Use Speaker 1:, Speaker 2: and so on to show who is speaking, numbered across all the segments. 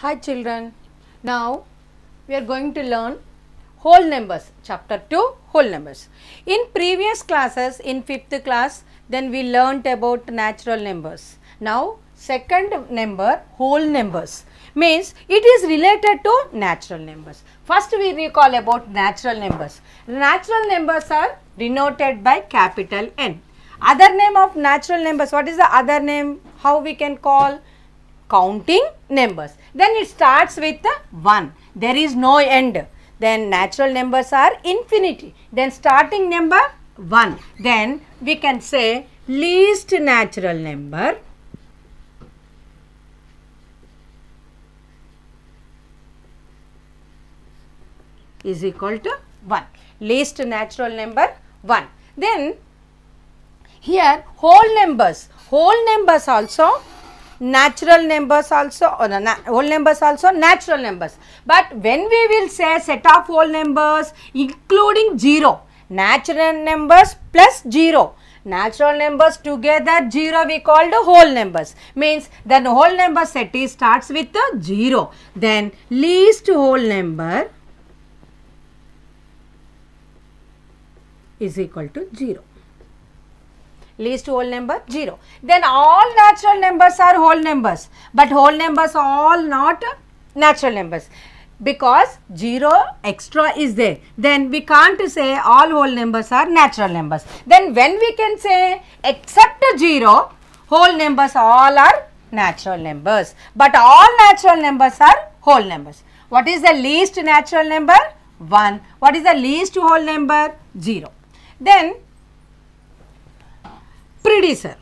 Speaker 1: Hi children, now we are going to learn whole numbers, chapter 2 whole numbers. In previous classes in 5th class then we learnt about natural numbers. Now second number whole numbers means it is related to natural numbers. First we recall about natural numbers. Natural numbers are denoted by capital N. Other name of natural numbers, what is the other name? How we can call? Counting numbers. Then it starts with 1. There is no end. Then natural numbers are infinity. Then starting number 1. Then we can say least natural number is equal to 1. Least natural number 1. Then here whole numbers, whole numbers also natural numbers also oh, or na whole numbers also natural numbers. But when we will say set of whole numbers including 0 natural numbers plus 0 natural numbers together 0 we called whole numbers. Means then whole number set is starts with 0 then least whole number is equal to 0 least whole number 0. Then all natural numbers are whole numbers but whole numbers are all not natural numbers because 0 extra is there then we can't say all whole numbers are natural numbers. Then when we can say except 0 whole numbers all are natural numbers but all natural numbers are whole numbers. What is the least natural number? 1. What is the least whole number? 0. Then predecessor.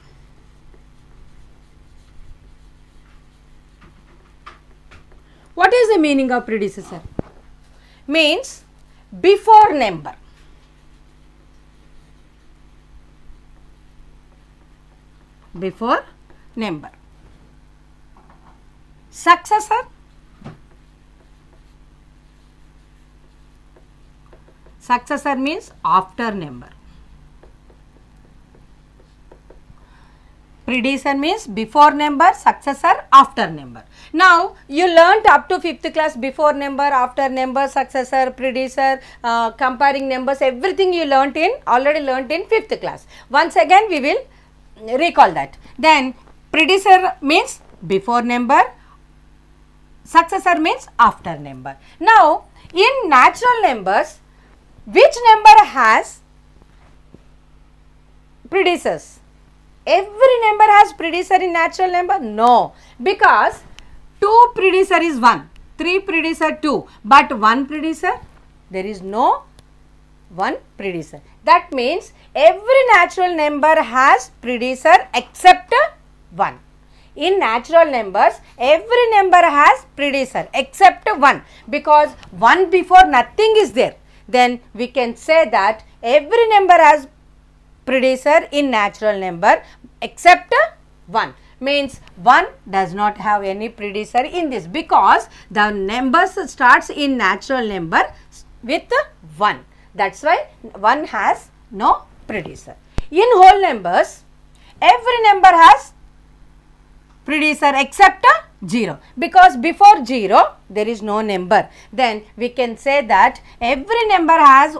Speaker 1: What is the meaning of predecessor? Means before number. Before number. Successor. Successor means after number. Predecessor means before number successor after number. Now you learnt up to fifth class before number after number successor predecessor uh, comparing numbers everything you learnt in already learnt in fifth class. Once again we will recall that. Then predecessor means before number successor means after number. Now in natural numbers which number has predecessors every number has predecessor in natural number? No, because 2 predecessor is 1, 3 predecessor 2, but 1 predecessor, there is no 1 predecessor. That means every natural number has predecessor except 1. In natural numbers, every number has predecessor except 1 because 1 before nothing is there. Then we can say that every number has predecessor in natural number except 1 means 1 does not have any predecessor in this because the numbers starts in natural number with 1 that's why 1 has no predecessor in whole numbers every number has predecessor except 0 because before 0 there is no number. Then we can say that every number has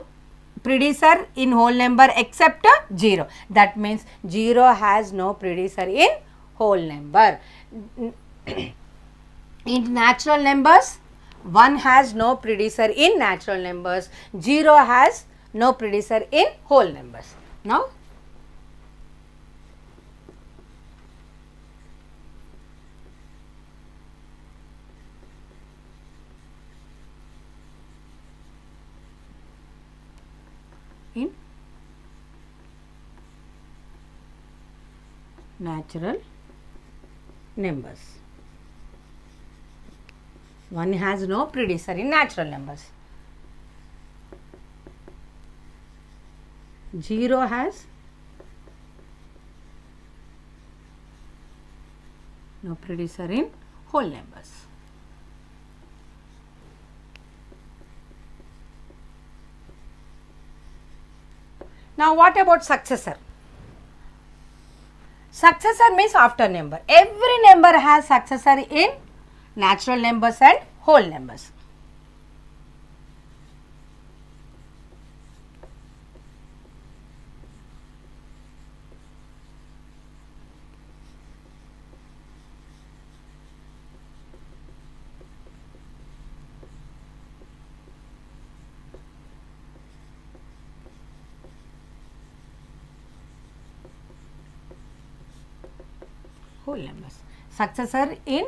Speaker 1: predecessor in whole number except 0. That means 0 has no predecessor in whole number. in natural numbers, 1 has no predecessor in natural numbers, 0 has no predecessor in whole numbers. Now, in natural numbers. One has no predecessor in natural numbers. 0 has no predecessor in whole numbers. Now what about successor? Successor means after number. Every number has successor in natural numbers and whole numbers. Whole numbers. Successor in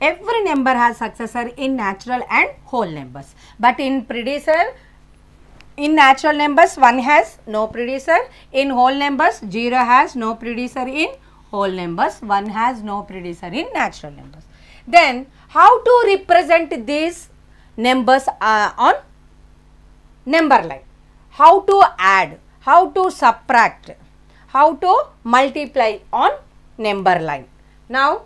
Speaker 1: every number has successor in natural and whole numbers. But in predecessor in natural numbers 1 has no predecessor, in whole numbers 0 has no predecessor in whole numbers, 1 has no predecessor in natural numbers. Then how to represent these numbers uh, on number line? How to add, how to subtract, how to multiply on number line. Now,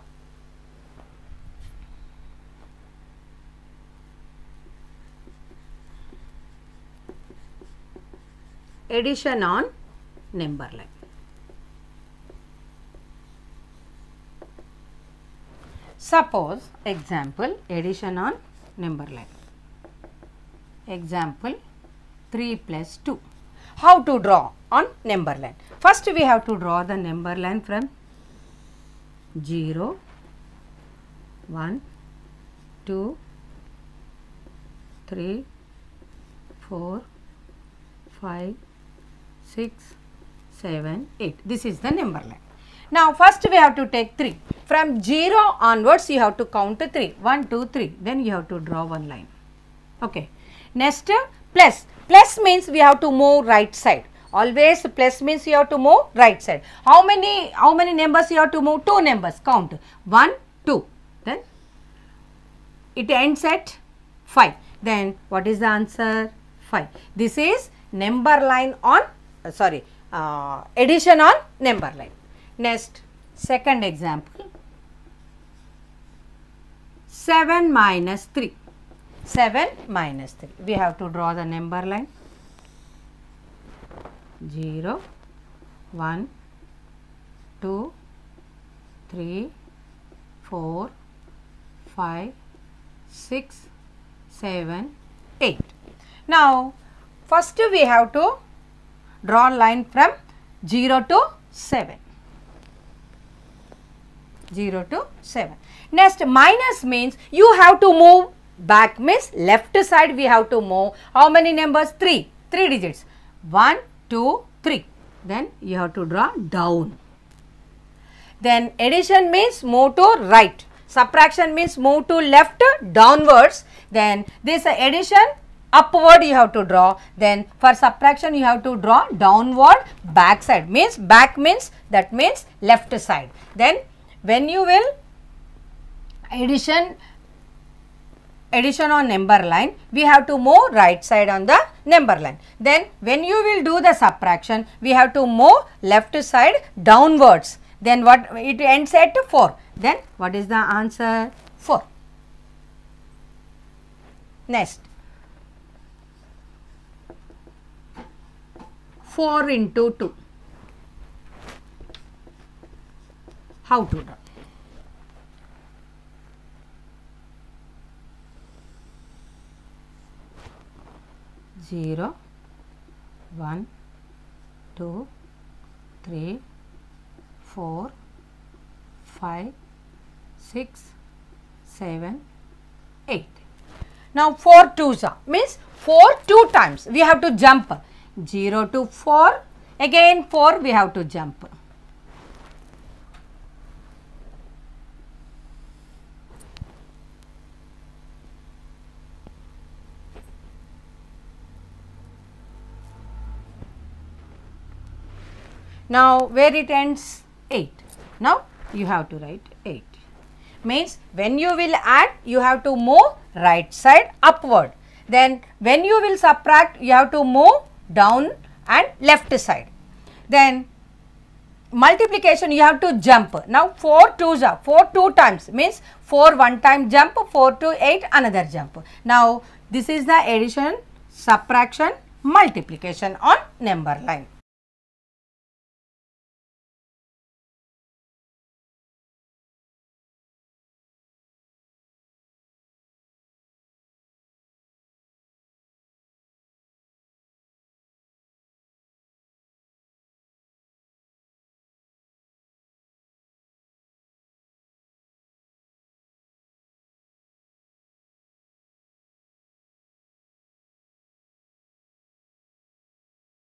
Speaker 1: addition on number line. Suppose example addition on number line. Example 3 plus 2. How to draw on number line? First we have to draw the number line from 0, 1, 2, 3, 4, 5, 6, 7, 8. This is the number line. Now first we have to take 3. From 0 onwards you have to count 3. 1, 2, 3. Then you have to draw one line. Okay. Next plus. Plus means we have to move right side. Always plus means you have to move right side. How many how many numbers you have to move? Two numbers. Count. 1, 2. Then it ends at 5. Then what is the answer? 5. This is number line on uh, sorry uh, addition on number line. Next second example 7 minus 3. 7 minus 3. We have to draw the number line 0, 1, 2, 3, 4, 5, 6, 7, 8. Now, first we have to draw line from 0 to 7. 0 to 7. Next minus means you have to move back. Means left side we have to move. How many numbers? 3 3 digits. 1 2 3 then you have to draw down. Then addition means move to right. Subtraction means move to left downwards. Then this addition upward you have to draw. Then for subtraction you have to draw downward back side. Means back means that means left side. Then when you will addition addition on number line we have to move right side on the number line then when you will do the subtraction we have to move left side downwards. Then what it ends at 4 then what is the answer? 4 next. 4 into 2 how to draw 0, 1, 2, 3, 4, 5, 6, 7, 8. Now 4 twos are. Means 4 two times. We have to jump. 0 to 4 again 4 we have to jump. Now where it ends 8. Now you have to write 8. Means when you will add you have to move right side upward. Then when you will subtract you have to move down and left side. Then multiplication you have to jump. Now 4 twos are 4 two times means 4 one time jump 4 to 8 another jump. Now this is the addition, subtraction, multiplication on number line.